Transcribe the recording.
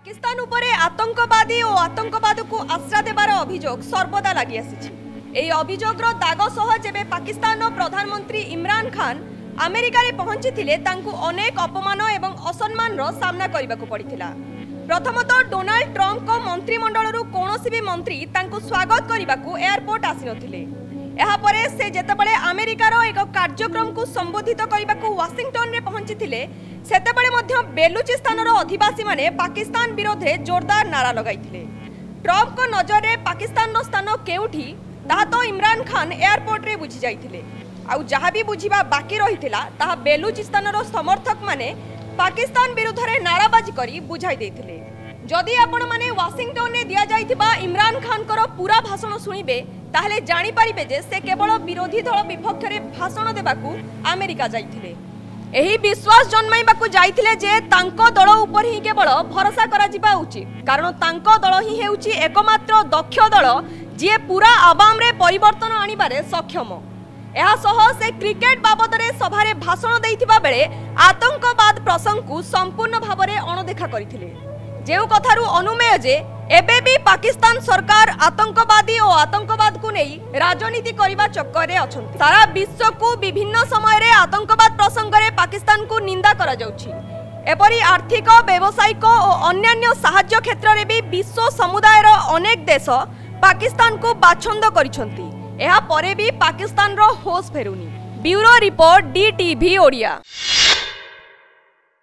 পাকিস্তান উপরে আতঙ্কবাদী ও আতঙ্কবাদকু আশ্রা দেবার অভিযোগ সর্বদা লাগি আসিছে এই অভিযোগর দাগ সহ যেবে পাকিস্তান প্রধানমন্ত্রী ইমরান খান আমেরিকায় পৌঁছিলে তাঁকু অনেক অপমান এবং অসম্মানর সামনা করা পড়েছিল প্রথমত ডোনাল্ড ট্রম্পক মন্ত্রিমণ্ডলর কৌশি বি মন্ত্রী তাঁকু স্বাগত করা এয়ারপোর্ট আসিনলে এরপরে সে যেতবে আমেরিকার এক কার্যক্রম সম্বোধিত করা ওয়াশিংটনরে পৌঁছিলে সেতবে বেলুচিস্তানর অধিবাসী মানে পাকিস্তান বিরোধে জোরদার নারা লগাই ট্রম্পক নজরে পাকিস্তানর স্থান কেউঠি তাহা তো ইমরান খান এয়ারপোর্টরে বুঝি যাই আউ যা বি বুঝবা বাকি রয়েছে তাহা বেলুচিস্তানর সমর্থক মানে পাকিস্তান বিরুদ্ধে নারাবাজি করে বুঝাই দিয়েছিল যদি আপনার ওয়াশিংটনে দিয়া যাই ইমরান খানকর পুরা ভাষণ শুণবে তাহলে জাঁপারে যে সে কেবল বিরোধী দল বিপক্ষে ভাষণ দেওয়া আমেরিকা যাই এই বিশ্বাস জন্মাইবাকু যাইলে যে তাঙ্ক দল উপর হি কেবল ভরসা করা যিবা উচিত কারণ তাঙ্ক দল হি হেউচি একমাত্র দক্ষ দল যিয়ে পুরা আবামরে পরিবর্তন আনিবারে সক্ষম ଏହାସହ ସେ କ୍ରିକେଟ୍ ବାବଦରେ ସଭାରେ ଭାଷଣ ଦେଇଥିବା ବେଳେ ଆତଙ୍କବାଦ ପ୍ରସଙ୍ଗକୁ ସମ୍ପୂର୍ଣ୍ଣ ଭାବରେ ଅଣଦେଖା କରିଥିଲେ ଯେଉଁ କଥାରୁ ଅନୁମେୟ ଯେ ଏବେ ବି ପାକିସ୍ତାନ ସରକାର ଆତଙ୍କବାଦୀ ଓ ଆତଙ୍କବାଦକୁ ନେଇ ରାଜନୀତି କରିବା ଚକ୍କରରେ ଅଛନ୍ତି ସାରା ବିଶ୍ୱକୁ ବିଭିନ୍ନ ସମୟରେ ଆତଙ୍କବାଦ ପ୍ରସଙ୍ଗରେ ପାକିସ୍ତାନକୁ ନିନ୍ଦା କରାଯାଉଛି ଏପରି ଆର୍ଥିକ ବ୍ୟବସାୟିକ ଓ ଅନ୍ୟାନ୍ୟ ସାହାଯ୍ୟ କ୍ଷେତ୍ରରେ ବି ବିଶ୍ୱ ସମୁଦାୟର ଅନେକ ଦେଶ ପାକିସ୍ତାନକୁ ବାଛନ୍ଦ କରିଛନ୍ତି ଏହାପରେ ବି ପାକିସ୍ତାନର ହୋସ୍ ଫେରୁନି bureau report D TV Odia